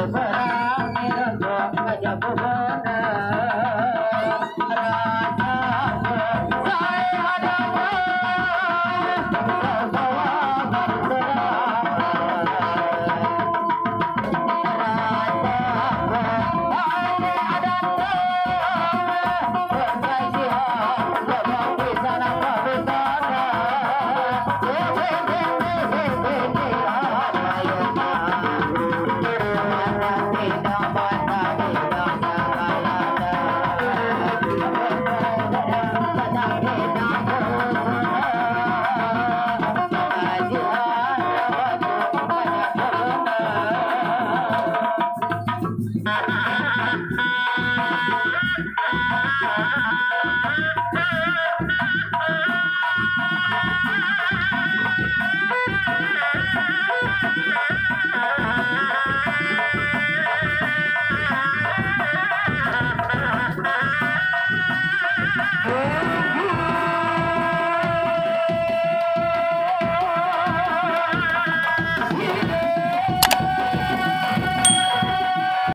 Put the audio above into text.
Amen.